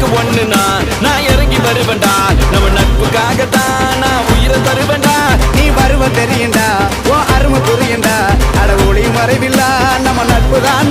உனக்கு ஒண்ணுனா நான் இறங்கி வருவேன்டா. நம்ம நட்புக்காகத்தான் நான் உயிரை தருவேன்டா. நீ வருவ தெரியுண்டா ஓ அருமை புரியுண்டா அட ஒளி மறைவில்லா நம்ம நட்பு தான்